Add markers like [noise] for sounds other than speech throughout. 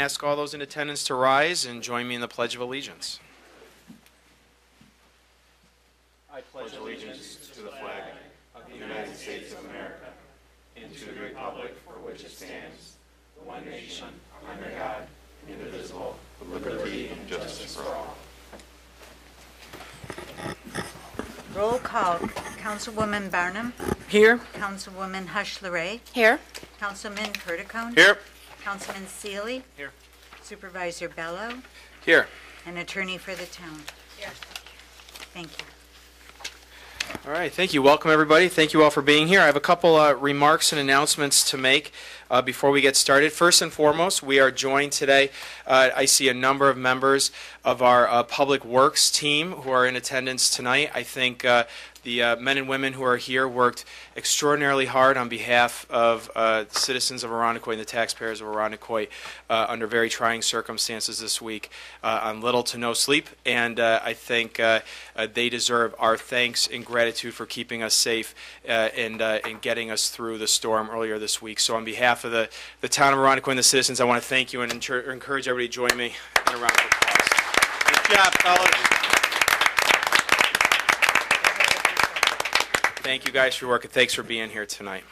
order and ask all those in attendance to rise and join me in the Pledge of Allegiance. I pledge allegiance to the flag of the United States of America and to the republic for which it stands, one nation, under God, indivisible, with liberty and justice for all. Roll call. Councilwoman Barnum. Here. Councilwoman Hush LeRae. Here. Councilman Perticone. Here. Councilman Seely. Here. Supervisor Bello. Here. And attorney for the town. Here. Thank you. All right, thank you. Welcome, everybody. Thank you all for being here. I have a couple uh, remarks and announcements to make uh, before we get started. First and foremost, we are joined today. Uh, I see a number of members of our uh, Public Works team who are in attendance tonight. I think uh, the uh, men and women who are here worked extraordinarily hard on behalf of uh, citizens of Irondequoit and the taxpayers of Irondequoit uh, under very trying circumstances this week uh, on little to no sleep. And uh, I think uh, uh, they deserve our thanks and gratitude for keeping us safe uh, and, uh, and getting us through the storm earlier this week. So on behalf of the, the town of Irondequoit and the citizens, I want to thank you and encourage everybody to join me in a round of applause. Good job, fellas. Thank you guys for your work, and thanks for being here tonight.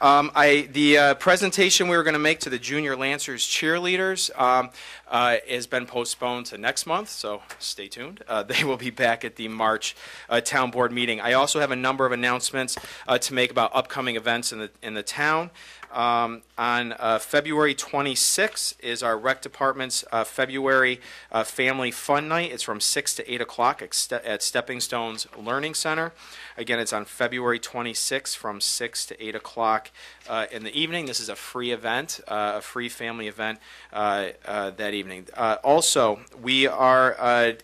Um, I, the uh, presentation we were going to make to the Junior Lancers cheerleaders um, uh, has been postponed to next month, so stay tuned. Uh, they will be back at the March uh, Town Board meeting. I also have a number of announcements uh, to make about upcoming events in the, in the town. Um, on uh, February 26th is our rec department's February Family Fun Night. It's from 6 to 8 o'clock at, Ste- at Stepping Stones Learning Center. Again, it's on February 26th from 6 to 8 o'clock uh, in the evening. This is a free event, uh, a free family event uh, uh, that evening. Uh, also, we are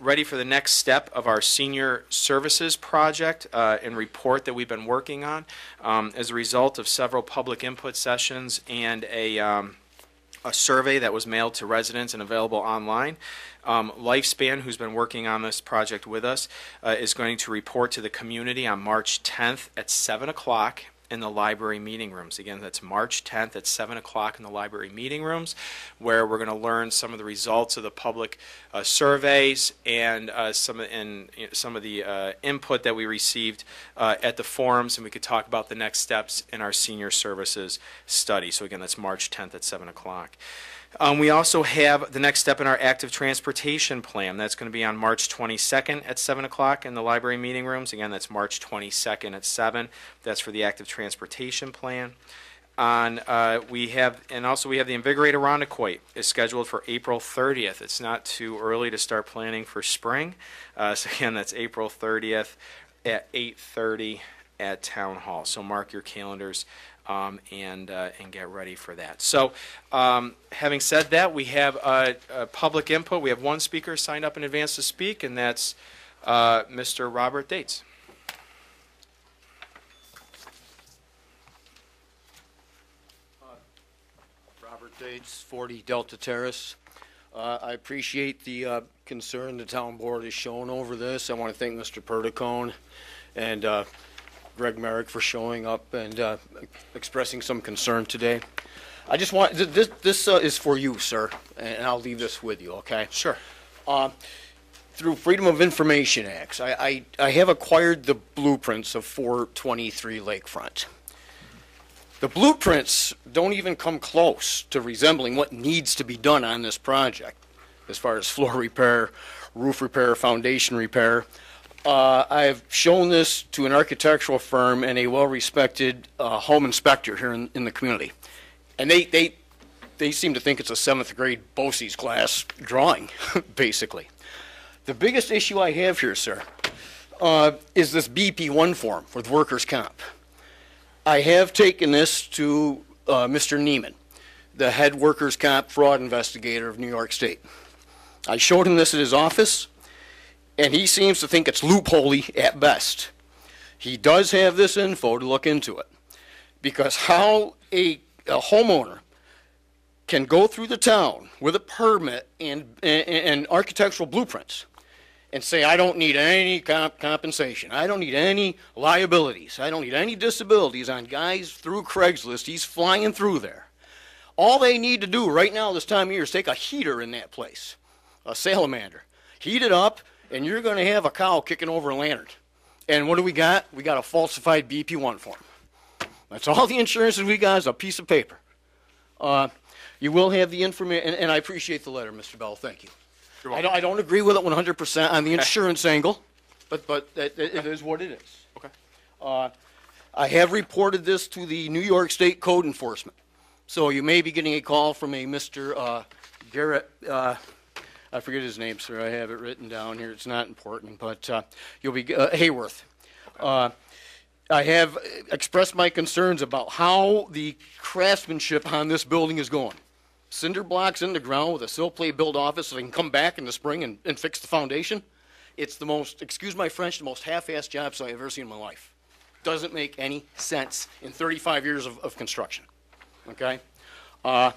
ready for the next step of our senior services project and report that we've been working on um, as a result of several public input sessions and a um, a survey that was mailed to residents and available online. Um, Lifespan, who's been working on this project with us, uh, is going to report to the community on March 10th at 7 o'clock in the library meeting rooms. Again, that's March 10th at 7 o'clock in the library meeting rooms, where we're going to learn some of the results of the public uh, surveys and uh, some of, and you know, some of the uh, input that we received uh, at the forums, and we could talk about the next steps in our senior services study. So again, that's March 10th at 7 o'clock. Um, we also have the next step in our active transportation plan. That's going to be on March 22nd at 7 o'clock in the library meeting rooms. Again, that's March 22nd at 7. That's for the active transportation plan. On uh, we have, and also we have the Invigorate Irondequoit is scheduled for April 30th. It's not too early to start planning for spring. Uh, so again, that's April 30th at 8:30 at Town Hall. So mark your calendars um, and uh, and get ready for that. So, um, having said that, we have uh, uh, public input. We have one speaker signed up in advance to speak, and that's uh, Mr. Robert Dates. Robert Dates, 40 Delta Terrace. Uh, I appreciate the uh, concern the town board has shown over this. I want to thank Mr. Perticone and uh, Greg Merrick for showing up and uh, expressing some concern today. I just want, th- this, this uh, is for you, sir, and I'll leave this with you, okay? Sure. Uh, Through Freedom of Information Acts, I, I, I have acquired the blueprints of 423 Lakefront. The blueprints don't even come close to resembling what needs to be done on this project, as far as floor repair, roof repair, foundation repair. Uh, I've shown this to an architectural firm and a well-respected uh, home inspector here in, in the community, and they, they they seem to think it's a seventh grade BOCES class drawing, [laughs] basically. The biggest issue I have here, sir, uh, is this BP1 form with workers' comp. I have taken this to uh, Mr. Neiman, the head workers' comp fraud investigator of New York State. I showed him this at his office, and he seems to think it's loopholey at best. He does have this info to look into it. Because how a, a homeowner can go through the town with a permit and, and, and architectural blueprints and say, I don't need any comp- compensation. I don't need any liabilities. I don't need any disabilities on guys through Craigslist. He's flying through there. All they need to do right now this time of year is take a heater in that place, a salamander, heat it up, and you're going to have a cow kicking over a lantern. And what do we got? We got a falsified BP1 form. That's all the insurance we got is a piece of paper. Uh, you will have the information, and, and I appreciate the letter, Mr. Bell. Thank you. I don't, I don't agree with it 100% on the insurance angle, but, but it, it is what it is. Okay. Uh, I have reported this to the New York State Code Enforcement. So you may be getting a call from a Mr. uh, Garrett, uh, I forget his name, sir. I have it written down here. It's not important, but uh, you'll be, uh, Hayworth. Uh, I have expressed my concerns about how the craftsmanship on this building is going. Cinder blocks in the ground with a sill plate built office so they can come back in the spring and, and fix the foundation. It's the most, excuse my French, the most half-assed jobs I've ever seen in my life. Doesn't make any sense in 35 years of, of construction. Okay? Uh,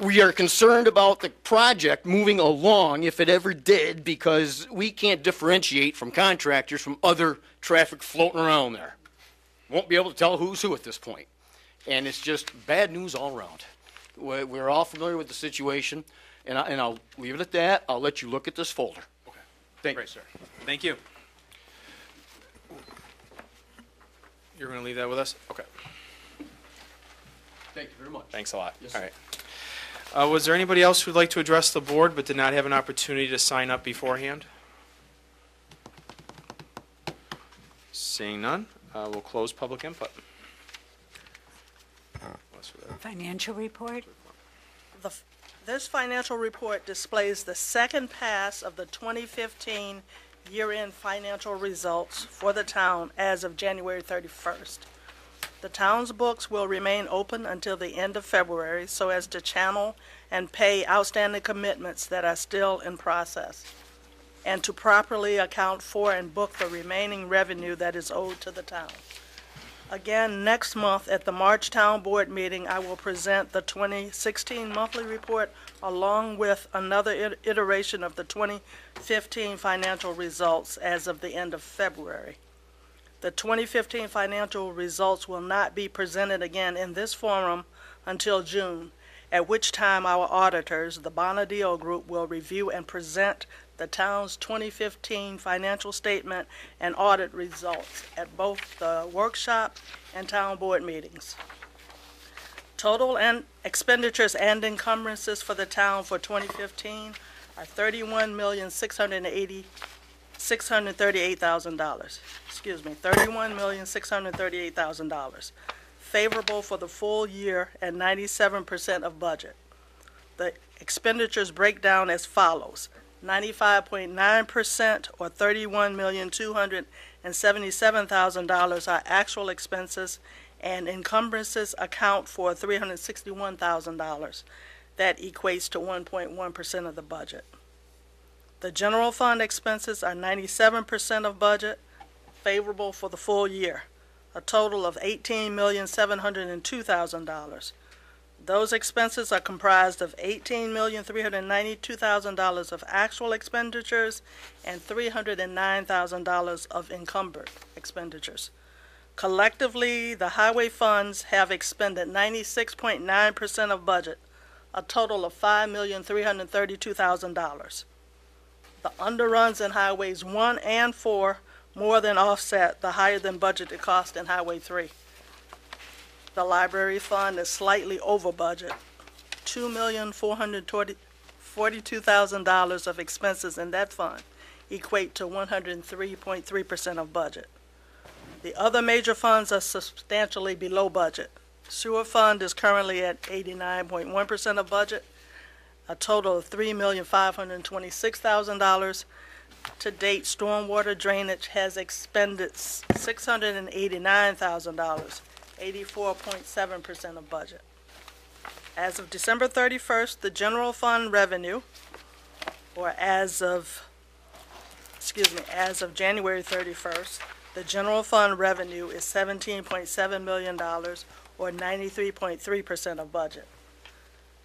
we are concerned about the project moving along, if it ever did, because we can't differentiate from contractors from other traffic floating around there. Won't be able to tell who's who at this point. And it's just bad news all around. We're, we're all familiar with the situation, and, I, and I'll leave it at that. I'll let you look at this folder. Okay. Thank you, Great. sir. Thank you. You're going to leave that with us? Okay. Thank you very much. Thanks a lot. Yes, All right. Uh, Was there anybody else who'd like to address the board but did not have an opportunity to sign up beforehand? Seeing none, uh, we'll close public input. What's for that? Financial report? The, f- this financial report displays the second pass of the 2015 year-end financial results for the town as of January 31st. The town's books will remain open until the end of February so as to channel and pay outstanding commitments that are still in process, and to properly account for and book the remaining revenue that is owed to the town. Again, next month at the March Town Board meeting, I will present the 2016 monthly report along with another iteration of the 2015 financial results as of the end of February. The 2015 financial results will not be presented again in this forum until June, at which time our auditors, the Bonadio Group, will review and present the town's 2015 financial statement and audit results at both the workshop and town board meetings. Total and expenditures and encumbrances for the town for 2015 are $31,680, $638,000. Excuse me, $31,638,000. Favorable for the full year and 97% of budget. The expenditures break down as follows. 95.9% or $31,277,000 are actual expenses and encumbrances account for $361,000. That equates to 1.1% of the budget. The general fund expenses are 97% of budget, favorable for the full year, a total of $18,702,000. Those expenses are comprised of $18,392,000 of actual expenditures and $309,000 of encumbered expenditures. Collectively, the highway funds have expended 96.9% of budget, a total of $5,332,000. The underruns in Highways 1 and 4 more than offset the higher than budgeted cost in Highway 3. The library fund is slightly over budget, $2,442,000 of expenses in that fund equate to 103.3% of budget. The other major funds are substantially below budget. Sewer fund is currently at 89.1% of budget, a total of $3,526,000. To date, stormwater drainage has expended $689,000, 84.7% of budget. As of December 31st, the general fund revenue, or as of, excuse me, as of January 31st, the general fund revenue is $17.7 million, or 93.3% of budget.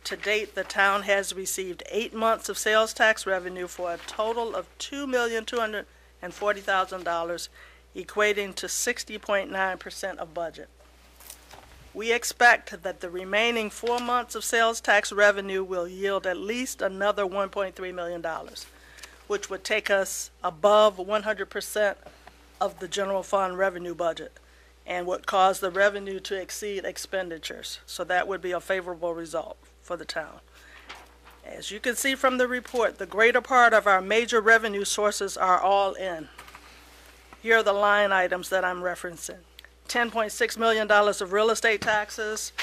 To date, the town has received eight months of sales tax revenue for a total of $2,240,000, equating to 60.9% of budget. We expect that the remaining four months of sales tax revenue will yield at least another $1.3 million, which would take us above 100% of the general fund revenue budget and would cause the revenue to exceed expenditures. So that would be a favorable result for the town. As you can see from the report, the greater part of our major revenue sources are all in. Here are the line items that I'm referencing. $10.6 million of real estate taxes,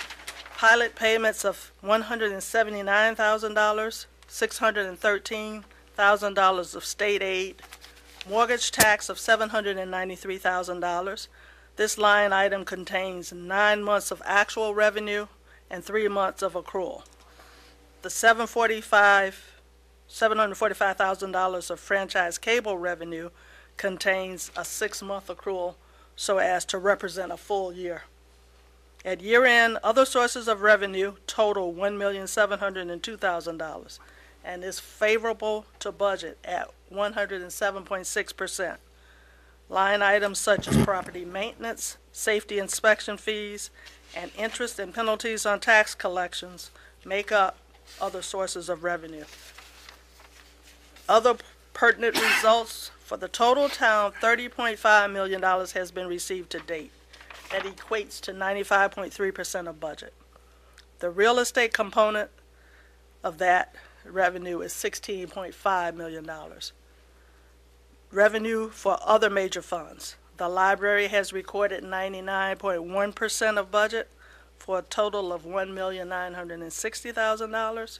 pilot payments of $179,000, $613,000 of state aid, mortgage tax of $793,000. This line item contains nine months of actual revenue and three months of accrual. The 745, $745,000 of franchise cable revenue contains a six-month accrual so as to represent a full year. At year end, other sources of revenue total $1,702,000 and is favorable to budget at 107.6%. Line items such as property maintenance, safety inspection fees, and interest and penalties on tax collections make up other sources of revenue. Other pertinent results for the total town, $30.5 million has been received to date. That equates to 95.3% of budget. The real estate component of that revenue is $16.5 million. Revenue for other major funds. The library has recorded 99.1% of budget for a total of $1,960,000.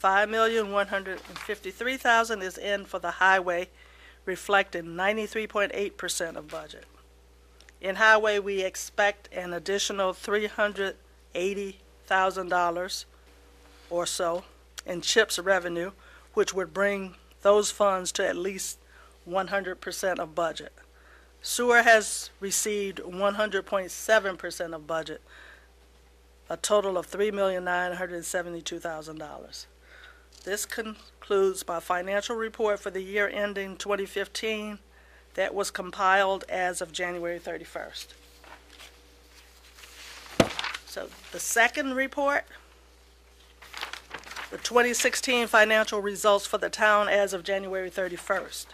5,153,000 is in for the highway, reflecting 93.8% of budget. In highway, we expect an additional $380,000 or so in CHIPS revenue, which would bring those funds to at least 100% of budget. Sewer has received 100.7% of budget, a total of $3,972,000. This concludes my financial report for the year ending 2015 that was compiled as of January 31st. So the second report, the 2016 financial results for the town as of January 31st.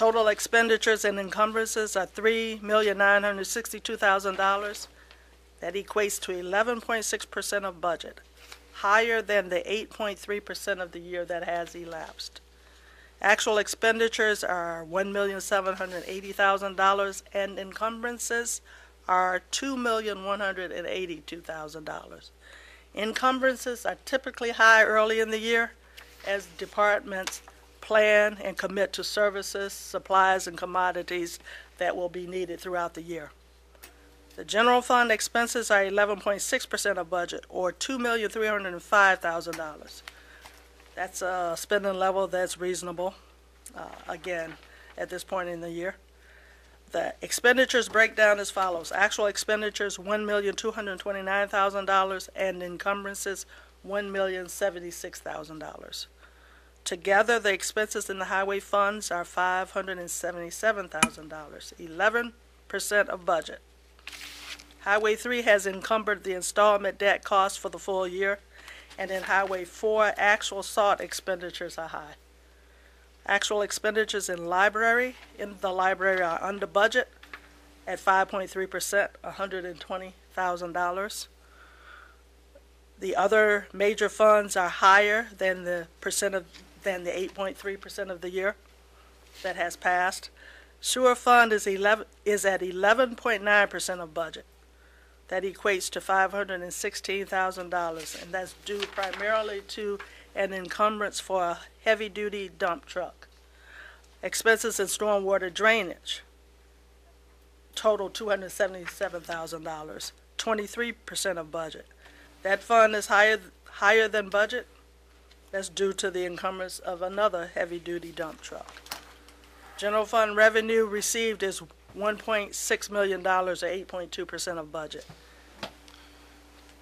Total expenditures and encumbrances are $3,962,000. That equates to 11.6% of budget, higher than the 8.3% of the year that has elapsed. Actual expenditures are $1,780,000 and encumbrances are $2,182,000. Encumbrances are typically high early in the year as departments plan and commit to services, supplies, and commodities that will be needed throughout the year. The general fund expenses are 11.6% of budget, or $2,305,000. That's a spending level that's reasonable, uh, again, at this point in the year. The expenditures breakdown as follows. Actual expenditures, $1,229,000, and encumbrances, $1,076,000. Together, the expenses in the highway funds are $577,000, 11% of budget. Highway 3 has encumbered the installment debt cost for the full year, and in Highway 4, actual sought expenditures are high. Actual expenditures in library, in the library are under budget at 5.3%, $120,000. The other major funds are higher than the percent of, than the 8.3% of the year that has passed. Sewer fund is 11, is at 11.9% of budget. That equates to $516,000, and that's due primarily to an encumbrance for a heavy-duty dump truck. Expenses in stormwater drainage total $277,000, 23% of budget. That fund is higher, higher than budget. That's due to the encumbrance of another heavy-duty dump truck. General fund revenue received is $1.6 million, or 8.2% of budget.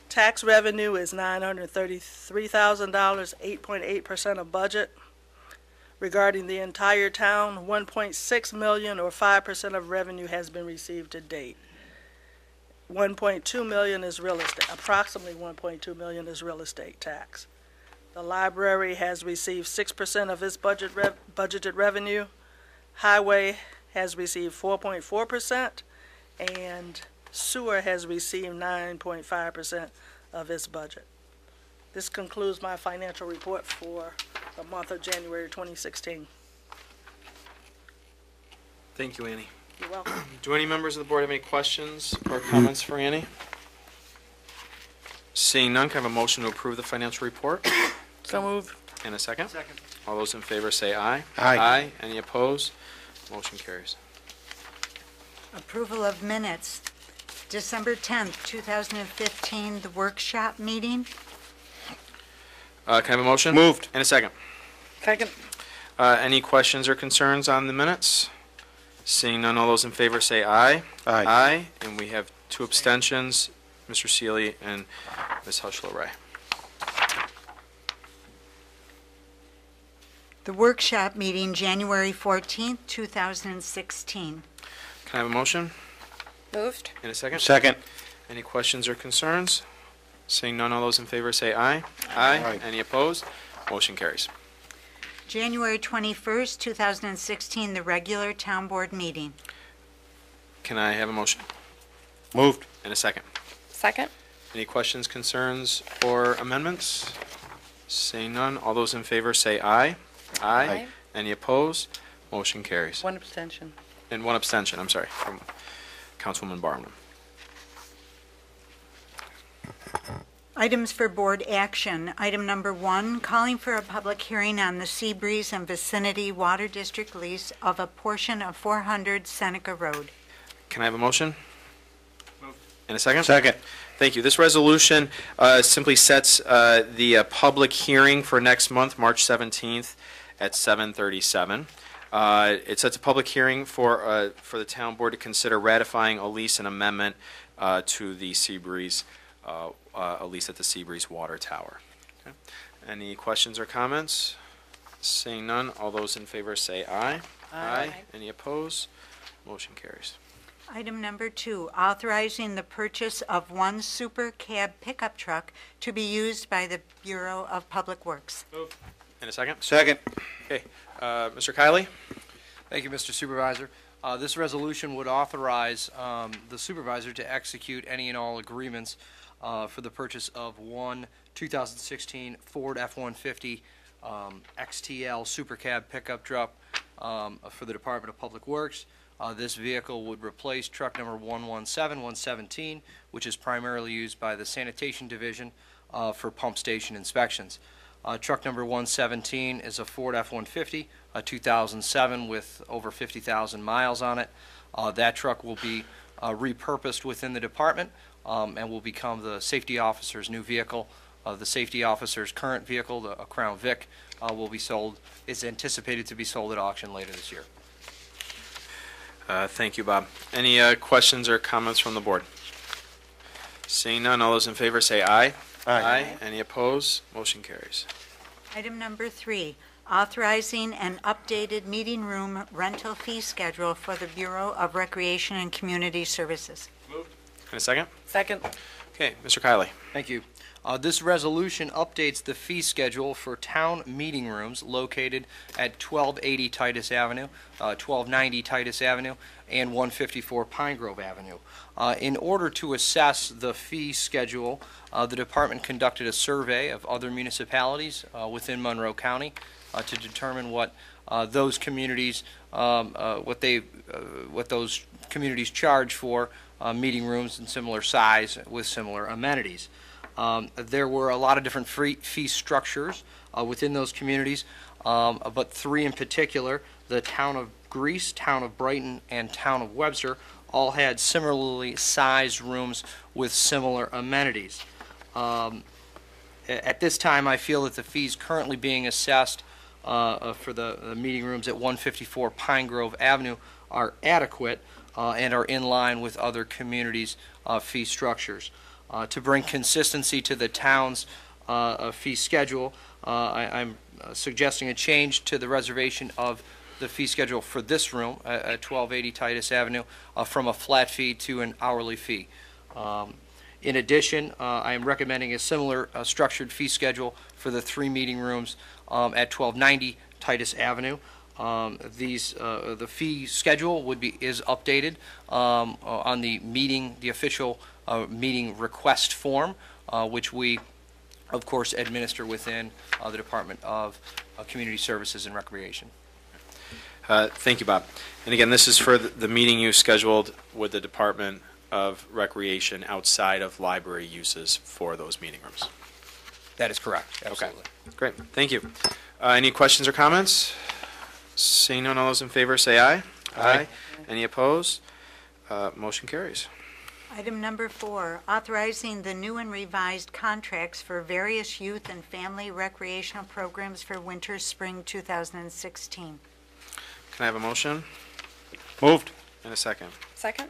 Tax revenue is $933,000, 8.8% of budget. Regarding the entire town, 1.6 million, or 5% of revenue has been received to date. 1.2 million is real estate, approximately 1.2 million is real estate tax. The library has received 6% of its budget rev- budgeted revenue. Highway has received 4.4%, and sewer has received 9.5% of its budget. This concludes my financial report for the month of January 2016. Thank you, Annie. You're welcome. [clears throat] Do any members of the board have any questions or comments for Annie? Seeing none, can I have a motion to approve the financial report? So moved. In a second? Second. All those in favor say aye. Aye. Aye. Any opposed? Motion carries. Approval of minutes, December 10th, 2015, the workshop meeting. Uh, Can I have a motion? Moved. In a second. Second. Uh, Any questions or concerns on the minutes? Seeing none, all those in favor say aye. Aye. Aye, and we have two abstentions, Mr. Seeley and Ms. Hushel Ray. The workshop meeting, January 14th, 2016. Can I have a motion? Moved. In a second? Second. Any questions or concerns? Seeing none, all those in favor say aye. Aye. Any opposed? Motion carries. January 21st, 2016, the regular town board meeting. Can I have a motion? Moved. In a second. Second. Any questions, concerns, or amendments? Seeing none, all those in favor say aye. Aye. Any opposed? Motion carries. One abstention. And one abstention, I'm sorry, from Councilwoman Barnum. Items for board action. Item number one, calling for a public hearing on the Seabreeze and vicinity water district lease of a portion of 400 Seneca Road. Can I have a motion? In a second? Second. Thank you. This resolution uh, simply sets uh, the uh, public hearing for next month, March 17th, at 7:37. Uh, It sets a public hearing for, uh, for the town board to consider ratifying a lease and amendment uh, to the Seabreeze, uh, uh, a lease at the Seabreeze Water Tower. Okay. Any questions or comments? Seeing none, all those in favor say aye. Aye. Any opposed? Motion carries. Item number two, authorizing the purchase of one super cab pickup truck to be used by the Bureau of Public Works. In a second? Second. Uh, Mr. Kiley? Thank you, Mr. Supervisor. Uh, This resolution would authorize um, the supervisor to execute any and all agreements uh, for the purchase of one 2016 Ford F-150 um, XTL Super Cab pickup truck um, for the Department of Public Works. Uh, This vehicle would replace truck number 117117, which is primarily used by the Sanitation Division uh, for pump station inspections. Uh, Truck number 117 is a Ford F-150, a 2007 with over 50,000 miles on it. Uh, That truck will be uh, repurposed within the department um, and will become the safety officer's new vehicle. Uh, The safety officer's current vehicle, the a Crown Vic, uh, will be sold, is anticipated to be sold at auction later this year. Uh, Thank you, Bob. Any uh, questions or comments from the board? Seeing none, all those in favor say aye. Any opposed? Motion carries. Item number three, authorizing an updated meeting room rental fee schedule for the Bureau of Recreation and Community Services. In a second? Second. Okay, Mr. Kiley. Thank you. Uh, This resolution updates the fee schedule for town meeting rooms located at 1280 Titus Avenue, uh, 1290 Titus Avenue, and 154 Pine Grove Avenue. Uh, In order to assess the fee schedule, uh, the department conducted a survey of other municipalities uh, within Monroe County uh, to determine what uh, those communities, um, uh, what they, uh, what those communities charge for uh, meeting rooms in similar size with similar amenities. Um, There were a lot of different free fee structures uh, within those communities, um, but three in particular, the town of Greece, town of Brighton, and town of Webster, all had similarly sized rooms with similar amenities. Um, At this time, I feel that the fees currently being assessed uh, uh, for the the meeting rooms at 154 Pine Grove Avenue are adequate uh, and are in line with other communities' uh, fee structures. Uh, To bring consistency to the town's uh, uh, fee schedule, I- I'm uh, suggesting a change to the reservation of the fee schedule for this room at at 1280 Titus Avenue from a flat fee to an hourly fee. Um, In addition, I am recommending a similar structured fee schedule for the three meeting rooms um, at 1290 Titus Avenue. Um, These, uh, the fee schedule would be, is updated um, uh, on the meeting, the official uh, meeting request form, uh, which we, of course, administer within uh, the Department of uh, Community Services and Recreation. Uh, Thank you, Bob. And again, this is for the the meeting you scheduled with the Department of Recreation outside of library uses for those meeting rooms. That is correct, absolutely. Great, thank you. Uh, Any questions or comments? Seeing none, all those in favor say aye. Aye. Any opposed? Uh, Motion carries. Item number four, authorizing the new and revised contracts for various youth and family recreational programs for winter, spring 2016. Can I have a motion Moved. and a second? Second?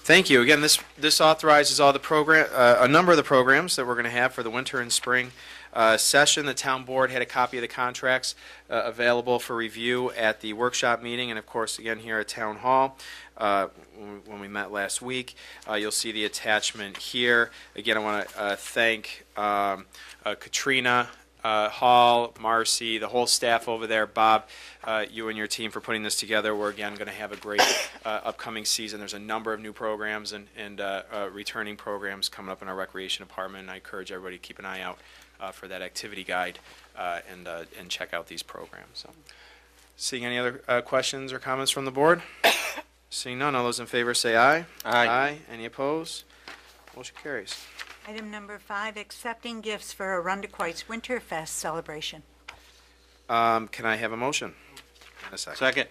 Thank you. Again, this, this authorizes all the program, uh, a number of the programs that we're going to have for the winter and spring uh, session. The town board had a copy of the contracts uh, available for review at the workshop meeting, and of course, again, here at Town Hall, uh, when we met last week. Uh, You'll see the attachment here. Again, I want to thank um, uh, Katrina uh, Hall, Marcy, the whole staff over there, Bob, uh, you and your team for putting this together. We're again going to have a great uh, upcoming season. There's a number of new programs and, and uh, uh, returning programs coming up in our recreation department. And I encourage everybody to keep an eye out uh, for that activity guide uh, and, uh, and check out these programs. So, seeing any other uh, questions or comments from the board? [coughs] Seeing none, all those in favor say aye. Aye. Aye. Any opposed? Motion carries. Item number five, accepting gifts for Irondequoit's Winterfest celebration. Um, can I have a motion? And a second. Second.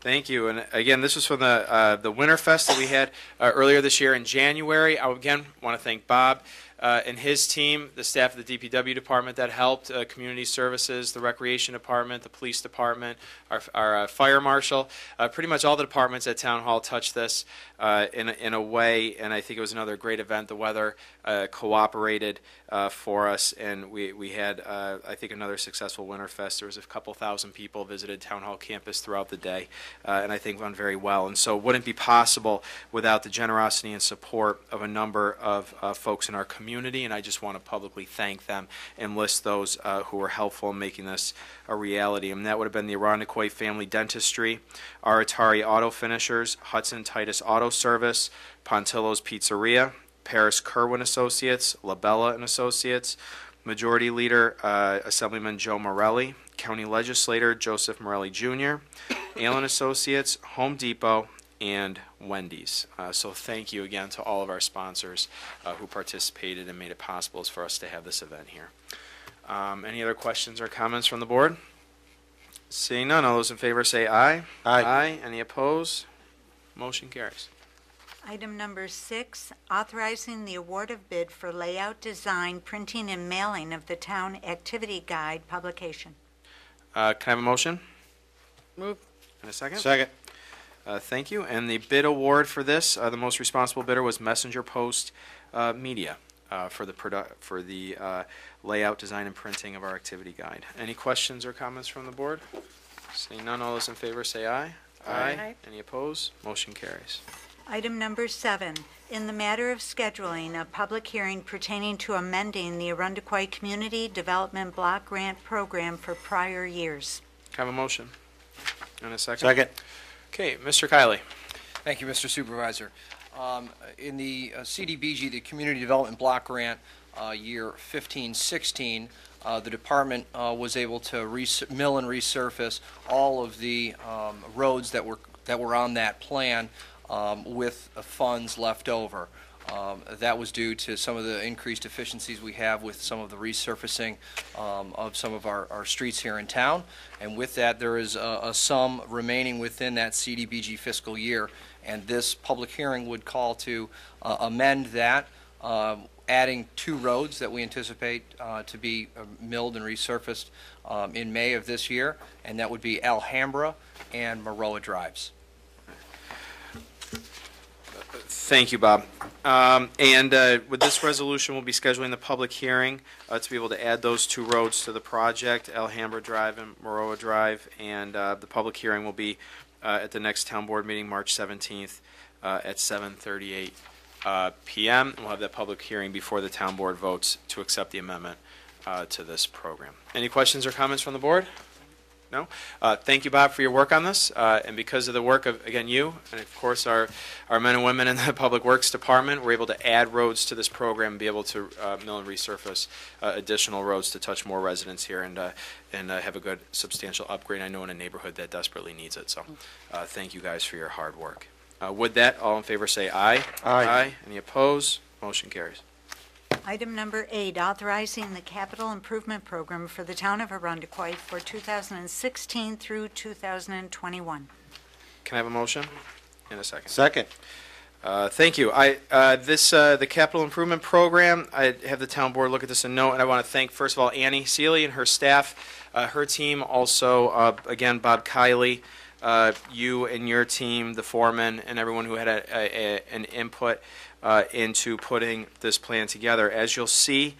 Thank you. And again, this was from the uh, the Winterfest that we had uh, earlier this year in January. I again want to thank Bob uh, and his team, the staff of the DPW department that helped, uh, community services, the recreation department, the police department, our, our uh, fire marshal. Uh, pretty much all the departments at Town Hall touched this uh, in, a- in a way, and I think it was another great event. The weather uh, cooperated for us, and we, we had, I think, another successful Winterfest. There was a couple thousand people visited Town Hall campus throughout the day, and I think went very well. And so it wouldn't be possible without the generosity and support of a number of folks in our community, and I just want to publicly thank them and list those uh, who were helpful in making this a reality. And that would have been the Irondequoit Family Dentistry, Aratari Auto Finishers, Hudson Titus Auto Service, Pontillo's Pizzeria, Paris Kirwan Associates, Labella and Associates, Majority Leader uh, Assemblyman Joe Morelle, County Legislator Joseph Morelle Jr., Allen Associates, Home Depot, and Wendy's. Uh, so thank you again to all of our sponsors uh, who participated and made it possible for us to have this event here. Um, any other questions or comments from the board? Seeing none, all those in favor say aye. Aye. Aye. Any opposed? Motion carries. Item number six, authorizing the award of bid for layout, design, printing, and mailing of the town activity guide publication. Uh, can I have a motion? Move. And a second? Second. Uh, Thank you. And the bid award for this, uh, the most responsible bidder was Messenger Post uh, Media uh, for the produ- for the uh, layout, design, and printing of our activity guide. Any questions or comments from the board? Seeing none, all those in favor say aye. Aye. Any opposed? Motion carries. Item number seven, in the matter of scheduling a public hearing pertaining to amending the Irondequoit Community Development Block Grant Program for prior years. Can I have a motion? And a second? Second. Okay, Mr. Kiley. Thank you, Mr. Supervisor. Um, In the uh, CDBG, the Community Development Block Grant, uh, year 15-16, uh, the department uh, was able to mill and resurface all of the um, roads that were, that were on that plan um, with uh, funds left over. Um, That was due to some of the increased efficiencies we have with some of the resurfacing um, of some of our, our streets here in town. And with that, there is a, a sum remaining within that CDBG fiscal year. And this public hearing would call to uh, amend that, um, adding two roads that we anticipate uh, to be uh, milled and resurfaced um, in May of this year, and that would be Alhambra and Maroa Drives. Thank you, Bob. Um, And uh, with this resolution, we'll be scheduling the public hearing uh, to be able to add those two roads to the project, Alhambra Drive and Moroa Drive. And uh, the public hearing will be uh, at the next town board meeting, March 17th, uh, at 7:38 uh, PM. and We'll have that public hearing before the town board votes to accept the amendment uh, to this program. Any questions or comments from the board? No? Uh, Thank you, Bob, for your work on this, uh, and because of the work of, again, you, and of course, our, our men and women in the [laughs] Public Works Department, we're able to add roads to this program, and be able to uh, mill and resurface uh, additional roads to touch more residents here and, uh, and uh, have a good substantial upgrade, I know in a neighborhood that desperately needs it, so uh, thank you guys for your hard work. Uh, With that, all in favor say aye. Aye. Any opposed? Motion carries. Item number eight, authorizing the capital improvement program for the town of Irondequoit for 2016 through 2021. Can I have a motion? In a second. Second. Uh, Thank you. I, uh, this, uh, the capital improvement program, I have the town board look at this and note, and I want to thank, first of all, Annie Seely and her staff, uh, her team, also, uh, again, Bob Kiley, uh, you and your team, the foreman, and everyone who had a, a, a- an input uh, into putting this plan together. As you'll see,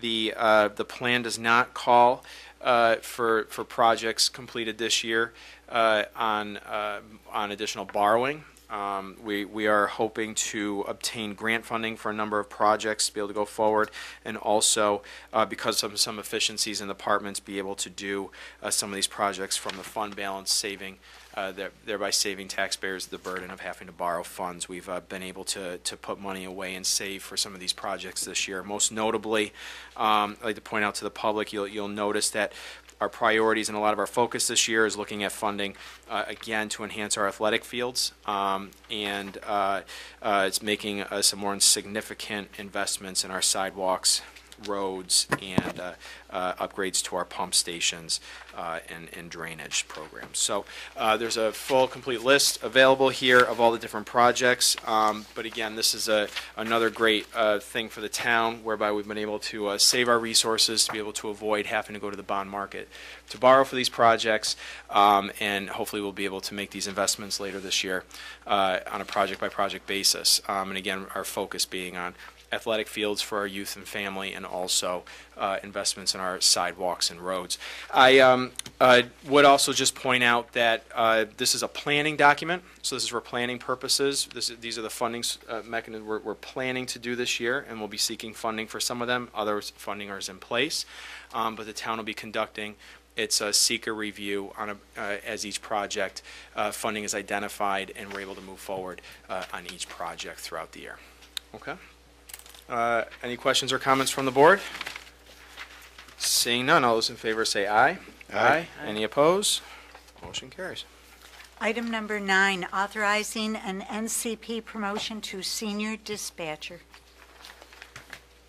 the, uh, the plan does not call uh, for, for projects completed this year uh, on, uh, on additional borrowing. Um, We, we are hoping to obtain grant funding for a number of projects to be able to go forward, and also, uh, because of some efficiencies in departments, be able to do uh, some of these projects from the fund balance, saving, uh, thereby saving taxpayers the burden of having to borrow funds. We've uh, been able to, to put money away and save for some of these projects this year. Most notably, um, I'd like to point out to the public, you'll, you'll notice that our priorities and a lot of our focus this year is looking at funding, uh, again, to enhance our athletic fields. Um, and uh, uh, it's making uh, some more significant investments in our sidewalks, roads, and uh, uh, upgrades to our pump stations uh, and, and drainage programs. So uh, there's a full, complete list available here of all the different projects. Um, But again, this is a, another great uh, thing for the town whereby we've been able to uh, save our resources to be able to avoid having to go to the bond market to borrow for these projects. Um, And hopefully we'll be able to make these investments later this year on a project-by-project basis. Um, And again, our focus being on athletic fields for our youth and family, and also uh, investments in our sidewalks and roads. I um, uh, would also just point out that uh, this is a planning document, so this is for planning purposes. This is, these are the funding uh, mechanisms we're, we're planning to do this year, and we'll be seeking funding for some of them. Others funding is in place, um, but the town will be conducting its a SEQR review on a, uh, as each project uh, funding is identified, and we're able to move forward uh, on each project throughout the year. Okay. Uh, Any questions or comments from the board? Seeing none, all those in favor say aye. Aye. Any opposed? Motion carries. Item number nine, authorizing an NCP promotion to senior dispatcher.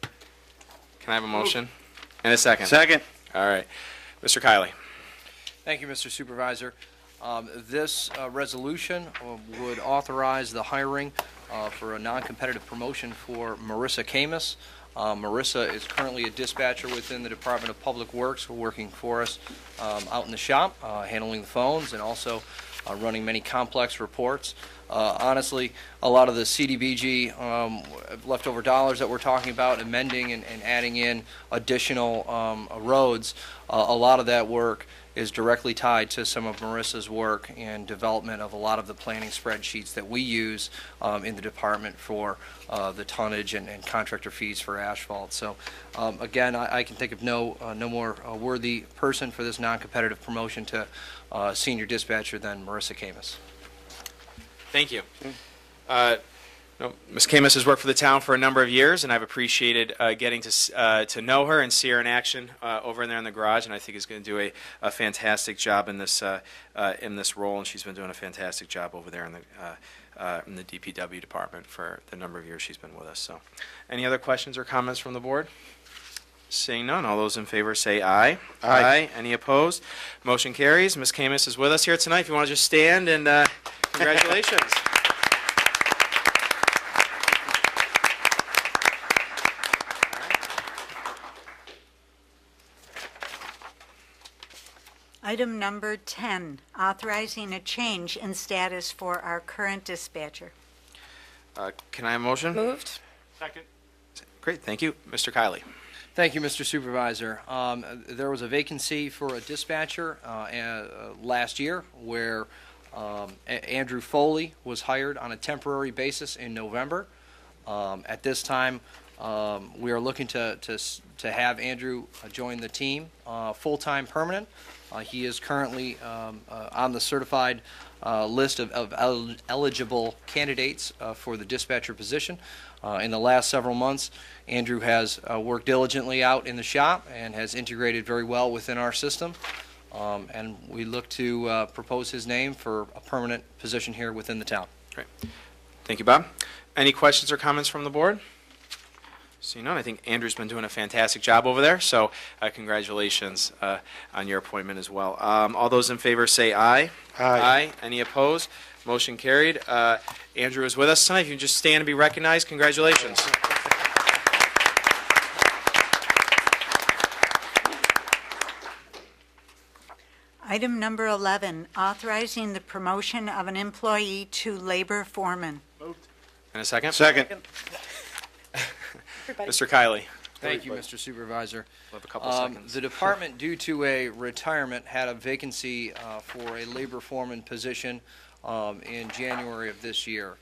Can I have a motion? And a second? Second. All right. Mr. Kiley? Thank you, Mr. Supervisor. Um, This uh, resolution uh, would authorize the hiring uh, for a non-competitive promotion for Marissa Camus. Uh, Marissa is currently a dispatcher within the Department of Public Works, working for us um, out in the shop, uh, handling the phones, and also uh, running many complex reports. Uh, Honestly, a lot of the CDBG um, leftover dollars that we're talking about, amending and and adding in additional um, roads, uh, a lot of that work is directly tied to some of Marissa's work and development of a lot of the planning spreadsheets that we use um, in the department for uh, the tonnage and and contractor fees for asphalt. So um, again, I I can think of no, uh, no more uh, worthy person for this non-competitive promotion to uh, senior dispatcher than Marissa Camus. Thank you. No, Ms. Camus has worked for the town for a number of years, and I've appreciated uh, getting to uh, to know her and see her in action uh, over in there in the garage, and I think is going to do a, a fantastic job in this uh, uh, in this role, and she's been doing a fantastic job over there in the uh, uh, in the DPW department for the number of years she's been with us. So, any other questions or comments from the board? Seeing none, all those in favor say aye. Aye. Any opposed? Motion carries. Ms. Camus is with us here tonight. If you want to just stand and uh, congratulations. Item number 10, authorizing a change in status for our current dispatcher. Uh, Can I have a motion? Moved. Second. Great, thank you. Mr. Kiley. Thank you, Mr. Supervisor. Um, There was a vacancy for a dispatcher uh, uh, last year where um, A- Andrew Foley was hired on a temporary basis in November. Um, At this time, um, we are looking to, to, to have Andrew uh, join the team, uh, full-time permanent. Uh, He is currently um, uh, on the certified uh, list of, of el- eligible candidates uh, for the dispatcher position. In the last several months, Andrew has worked diligently out in the shop and has integrated very well within our system. Um, And we look to propose his name for a permanent position here within the town. Thank you, Bob. Any questions or comments from the board? See none, I think Andrew's been doing a fantastic job over there, so uh, congratulations uh, on your appointment as well. Um, All those in favor say aye. Aye. Any opposed? Motion carried. Uh, Andrew is with us tonight. If you can just stand and be recognized, congratulations. Item number 11, authorizing the promotion of an employee to labor foreman. And a second? Second. Everybody. Mr. Kiley, Thank you, Mr. Supervisor. we'll have a couple Um, seconds. The department, due to a retirement, had a vacancy uh, for a labor foreman position um, in January of this year.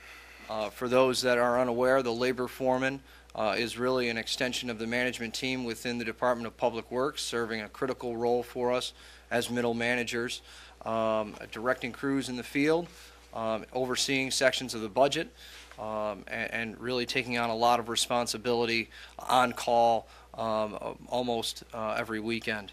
Uh, For those that are unaware, the labor foreman uh, is really an extension of the management team within the Department of Public Works, serving a critical role for us as middle managers, um, directing crews in the field, um, overseeing sections of the budget, um, and, and really taking on a lot of responsibility on call um, almost uh, every weekend.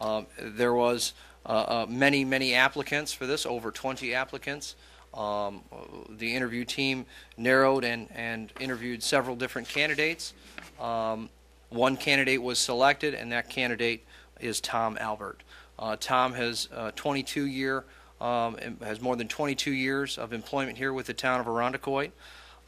Um, there was uh, uh, many, many applicants for this, over 20 applicants. Um, the interview team narrowed and, and interviewed several different candidates. Um, one candidate was selected, and that candidate is Tom Albert. Uh, Tom has uh, 22 year um, has more than 22 years of employment here with the town of Irondequoit.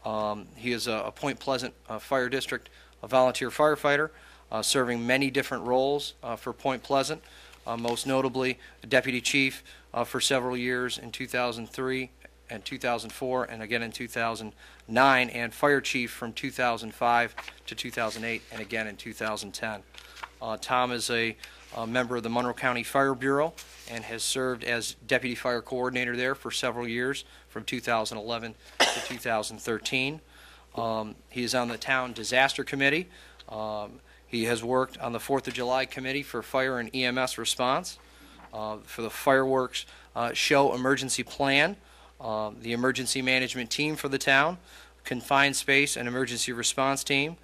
Um, he is a, a Point Pleasant uh, Fire District a volunteer firefighter, uh, serving many different roles uh, for Point Pleasant, uh, most notably deputy chief uh, for several years in 2003 and 2004, and again in 2009, and fire chief from 2005 to 2008, and again in 2010. Uh, Tom is a, a member of the Monroe County Fire Bureau and has served as deputy fire coordinator there for several years, from 2011 to 2013. Um, he is on the town disaster committee. Um, he has worked on the Fourth of July committee for fire and EMS response, uh, for the fireworks uh, show emergency plan, um, the emergency management team for the town, confined space and emergency response team.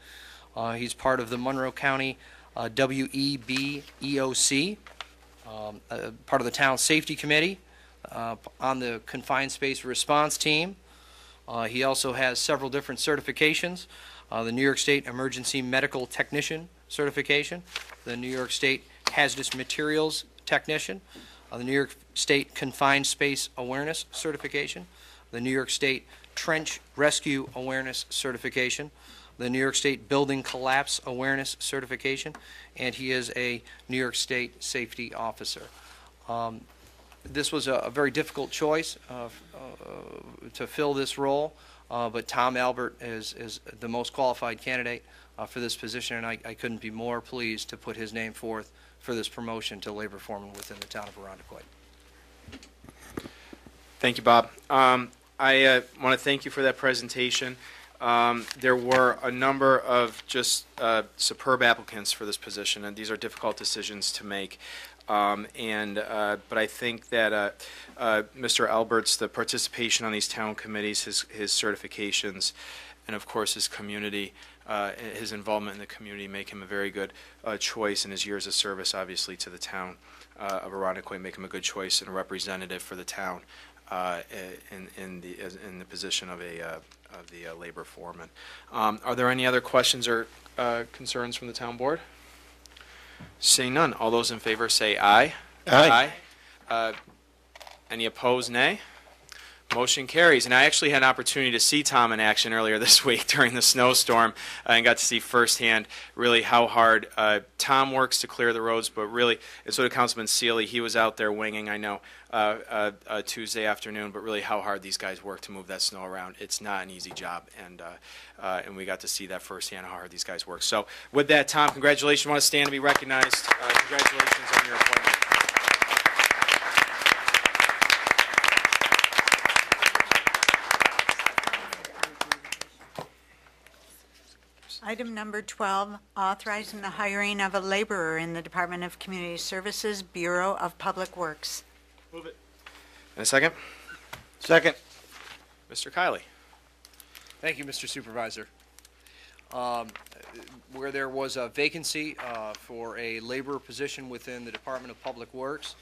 Uh, he's part of the Monroe County uh, WEB EOC, um, uh, part of the town safety committee, uh, on the confined space response team. Uh, he also has several different certifications uh, the New York State Emergency Medical Technician certification, the New York State Hazardous Materials Technician, uh, the New York State Confined Space Awareness certification, the New York State Trench Rescue Awareness certification, the New York State Building Collapse Awareness certification, and he is a New York State Safety Officer. Um, this was a, a very difficult choice uh, uh, to fill this role, uh, but Tom Albert is, is the most qualified candidate uh, for this position, and I, I couldn't be more pleased to put his name forth for this promotion to labor foreman within the town of Irondequoit. Thank you, Bob. Um, I uh, want to thank you for that presentation. Um, There were a number of just uh, superb applicants for this position, and these are difficult decisions to make. Um, And, uh, but I think that uh, uh, Mr. Alberts, the participation on these town committees, his his certifications, and of course, his community, uh, his involvement in the community make him a very good uh, choice in his years of service, obviously, to the town uh, of Irondequoit, make him a good choice and a representative for the town uh, in, in the, in the position of a, uh, of the uh, labor foreman. Um, Are there any other questions or uh, concerns from the town board? Seeing none, all those in favor say aye. Aye. Uh, Any opposed, nay? Motion carries. And I actually had an opportunity to see Tom in action earlier [laughs] this week during the snowstorm uh, and got to see firsthand really how hard uh, Tom works to clear the roads, but really, and so did Councilman Seeley. He was out there winging, I know, uh, uh, Tuesday afternoon, but really how hard these guys work to move that snow around. It's not an easy job, and uh, and we got to see that firsthand how hard these guys work. So with that, Tom, congratulations. want to stand and be recognized. Congratulations on your appointment. Item number 12, authorizing the hiring of a laborer in the Department of Community Services Bureau of Public Works. Move it. And a second? Second. Mr. Kiley? Thank you, Mr. Supervisor. Um, Where there was a vacancy uh, for a labor position within the Department of Public Works,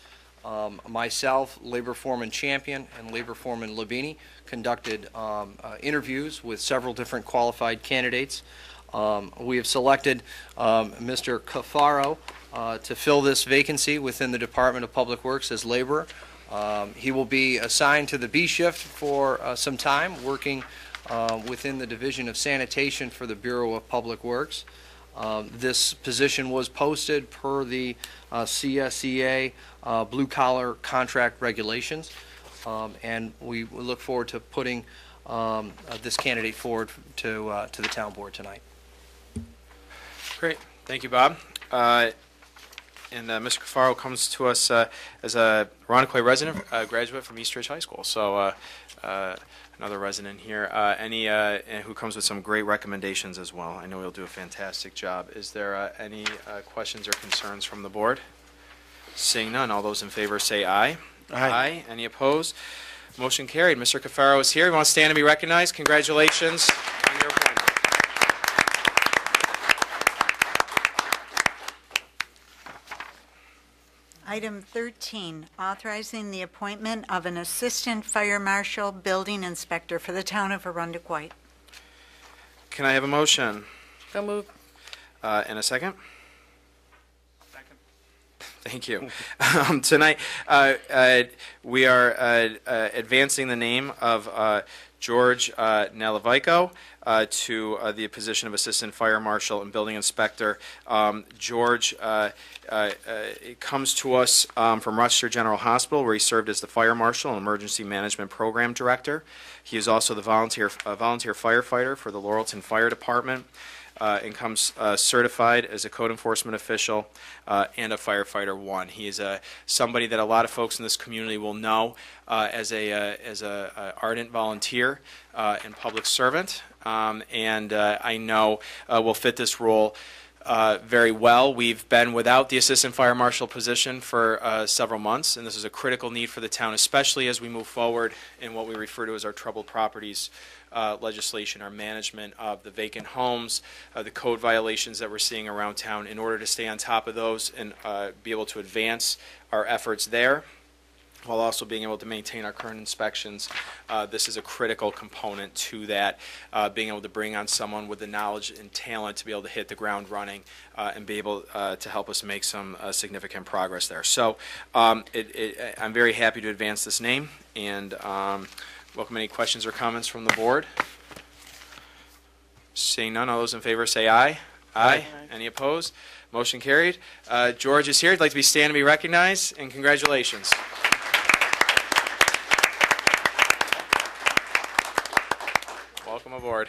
um, myself, Labor Foreman Champion, and Labor Foreman Labini conducted um, uh, interviews with several different qualified candidates. Um, We have selected um, Mr. Cafaro uh, to fill this vacancy within the Department of Public Works as laborer. Um, He will be assigned to the B shift for uh, some time, working uh, within the Division of Sanitation for the Bureau of Public Works. Um, This position was posted per the uh, CSEA uh, blue collar contract regulations, Um, and we look forward to putting um, uh, this candidate forward to, uh, to the town board tonight. Great, thank you, Bob. Uh, And uh, Mr. Cafaro comes to us uh, as a Ronquay resident, uh, graduate from East Ridge High School, so uh, uh, another resident here. Uh, Any, uh, and who comes with some great recommendations as well. I know he'll do a fantastic job. Is there uh, any uh, questions or concerns from the board? Seeing none, all those in favor say aye. Aye. Any opposed? Motion carried. Mr. Cafaro is here. He wants to stand and be recognized? Congratulations on your appointment. Item 13, authorizing the appointment of an Assistant Fire Marshal Building Inspector for the town of Irondequoit. Can I have a motion? So moved. Uh, and a second? Second. [laughs] Thank you. [laughs] Um, Tonight, uh, uh, we are uh, uh, advancing the name of uh, George uh, Nalavico uh, to uh, the position of Assistant Fire Marshal and Building Inspector. Um, George uh, uh, uh, comes to us um, from Rochester General Hospital, where he served as the Fire Marshal and Emergency Management Program Director. He is also the volunteer volunteer firefighter for the Laurelton Fire Department uh, and comes uh, certified as a code enforcement official uh, and a firefighter one. He is a somebody that a lot of folks in this community will know uh, as a uh, as a, uh ardent volunteer uh, and public servant, um, and uh, I know uh, will fit this role. Uh, very well. We've been without the assistant fire marshal position for uh, several months, and this is a critical need for the town, especially as we move forward in what we refer to as our troubled properties uh, legislation, our management of the vacant homes, uh, the code violations that we're seeing around town, in order to stay on top of those and uh, be able to advance our efforts there while also being able to maintain our current inspections. Uh, This is a critical component to that, uh, being able to bring on someone with the knowledge and talent to be able to hit the ground running uh, and be able uh, to help us make some uh, significant progress there. So um, it- it- I'm very happy to advance this name, and um, welcome any questions or comments from the board. Seeing none, all those in favor say aye. Aye. Any opposed? Motion carried. Uh, George is here. He'd like to be stand and be recognized, and congratulations. Welcome aboard.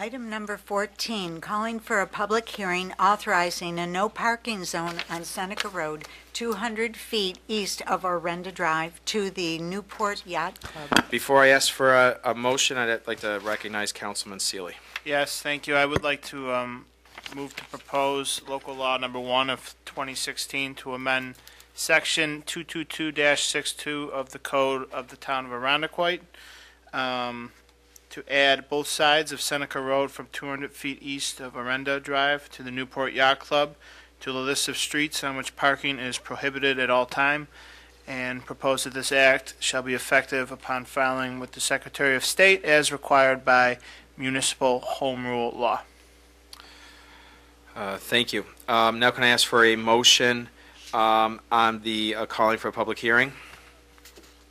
Item number 14, calling for a public hearing authorizing a no parking zone on Seneca Road, 200 feet east of Orenda Drive to the Newport Yacht Club. Before I ask for a, a motion, I'd like to recognize Councilman Seeley. Yes, thank you. I would like to um, move to propose local law number one of 2016 to amend section 222-62 of the code of the town of Irondequoit um, to add both sides of Seneca Road from 200 feet east of Orenda Drive to the Newport Yacht Club to the list of streets on which parking is prohibited at all time, and propose that this act shall be effective upon filing with the Secretary of State as required by municipal home rule law. Uh, Thank you. Um, Now can I ask for a motion um, on the uh, calling for a public hearing?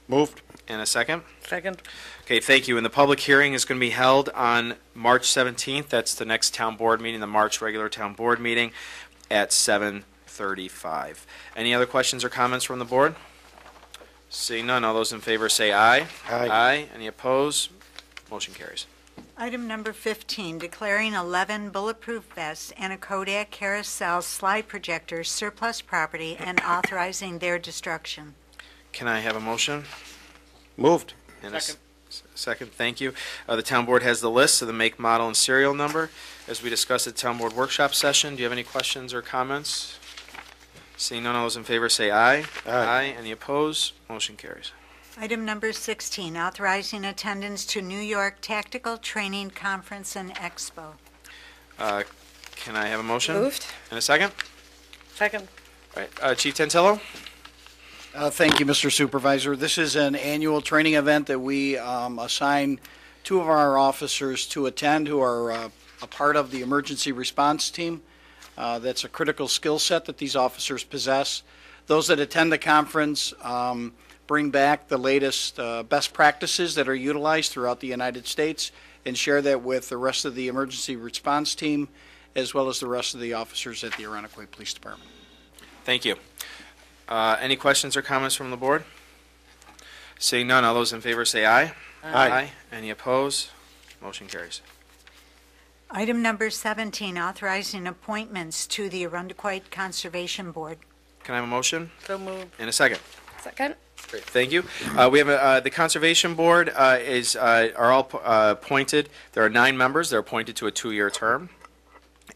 Moved. And a second? Second. Okay, thank you. And the public hearing is going to be held on March 17th. That's the next town board meeting, the March regular town board meeting at 7:35. Any other questions or comments from the board? Seeing none, all those in favor say aye. Aye. Aye. Any opposed? Motion carries. Item number 15, declaring 11 bulletproof vests and a Kodak carousel slide projector surplus property and authorizing their destruction. Can I have a motion? Moved. And a s- Second. S- Second, thank you. Uh, The town board has the list of the make, model, and serial number. As we discussed at town board workshop session, do you have any questions or comments? Seeing none, all those in favor say aye. Aye. Any opposed? Motion carries. Item number 16, authorizing attendance to New York Tactical Training Conference and Expo. Uh, Can I have a motion? Moved. And a second? Second. All right, uh, Chief Tantillo? Uh, Thank you, Mr. Supervisor. This is an annual training event that we um, assign two of our officers to attend who are uh, a part of the emergency response team. Uh, That's a critical skill set that these officers possess. Those that attend the conference um, bring back the latest uh, best practices that are utilized throughout the United States and share that with the rest of the emergency response team, as well as the rest of the officers at the Irondequoit Police Department. Thank you. Uh, Any questions or comments from the board? Seeing none, all those in favor say aye. Aye. Any opposed? Motion carries. Item number 17, authorizing appointments to the Irondequoit Conservation Board. Can I have a motion So moved. and a second? Second. Great, thank you. Uh, We have, a- uh, the Conservation Board uh, is, uh, are all uh, appointed, there are nine members, they're appointed to a two-year term.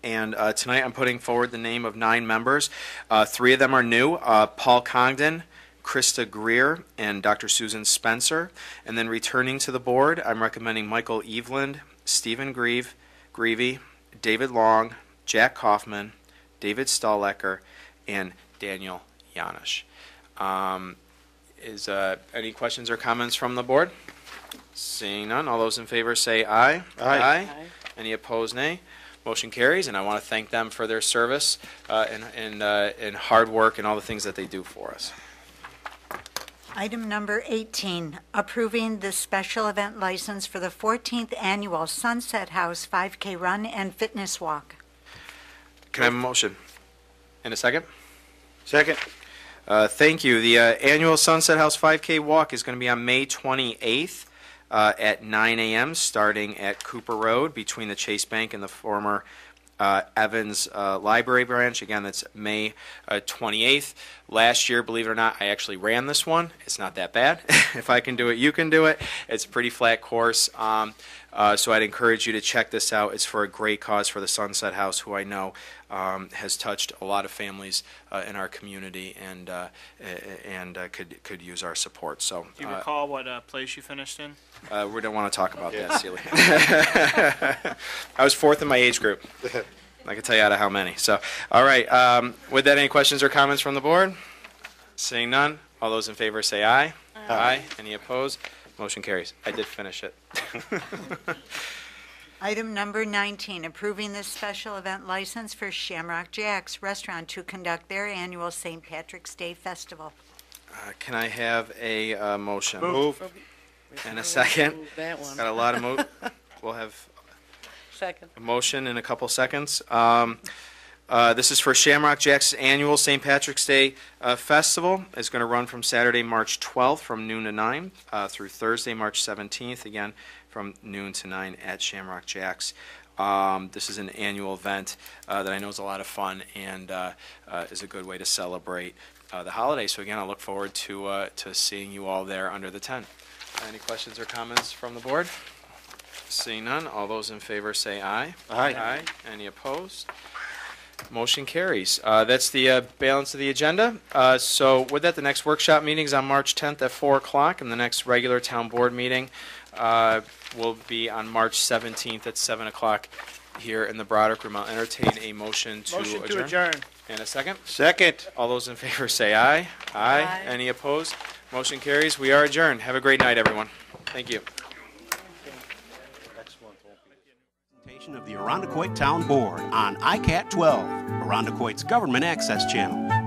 And uh, tonight, I'm putting forward the name of nine members. Uh, Three of them are new, uh, Paul Congdon, Krista Greer, and Dr. Susan Spencer. And then returning to the board, I'm recommending Michael Eveland, Stephen Grieve, Greavy, David Long, Jack Kaufman, David Stahlecker, and Daniel Yanish. Um, Is, uh, any questions or comments from the board? Seeing none, all those in favor say aye. Aye. Any opposed, nay. Motion carries, and I want to thank them for their service uh, and, and, uh, and hard work and all the things that they do for us. Item number 18, approving the special event license for the 14th Annual Sunset House 5K Run and Fitness Walk. Can I have a motion? In a second? Second. Uh, Thank you. The uh, annual Sunset House 5K Walk is going to be on May 28th uh, at 9 a.m., starting at Cooper Road between the Chase Bank and the former uh, Evans uh, Library Branch. Again, that's May uh, 28th. Last year, believe it or not, I actually ran this one. It's not that bad. [laughs] if I can do it, you can do it. It's a pretty flat course. Um, uh, so I'd encourage you to check this out. It's for a great cause for the Sunset House, who I know um, has touched a lot of families uh, in our community and uh, and uh, could could use our support. So Do you uh, recall what uh, place you finished in? uh, we don't want to talk about that, Celia. [laughs] I was fourth in my age group. [laughs] I can tell you out of how many. So, all right. Um, with that, any questions or comments from the board? Seeing none, all those in favor say aye. Aye. Any opposed? Motion carries. I did finish it. [laughs] Item number 19, approving the special event license for Shamrock Jack's Restaurant to conduct their annual St. Patrick's Day Festival. Uh, can I have a uh, motion? Move. And a second? That one. Got a lot of mo, [laughs] we'll have Second. a motion in a couple seconds. Um, uh, This is for Shamrock Jack's annual St. Patrick's Day uh, Festival. It's going to run from Saturday, March 12th, from noon to 9, uh, through Thursday, March 17th, again, from noon to 9 at Shamrock Jack's. Um, This is an annual event uh, that I know is a lot of fun and uh, uh, is a good way to celebrate uh, the holiday. So again, I look forward to, uh, to seeing you all there under the tent. Any questions or comments from the board? Seeing none, all those in favor say aye. aye. Aye. Any opposed? Motion carries. Uh, That's the uh, balance of the agenda. Uh, So with that, the next workshop meeting is on March 10th at 4 o'clock, and the next regular town board meeting uh, will be on March 17th at 7 o'clock here in the Broderick Room. I'll entertain a motion to Motion to adjourn. adjourn. And a second? Second. All those in favor say aye. Aye. Any opposed? Motion carries. We are adjourned. Have a great night, everyone. Thank you. Presentation of the Irondequoit Town Board on ICAT 12, Irondequoit's government access channel.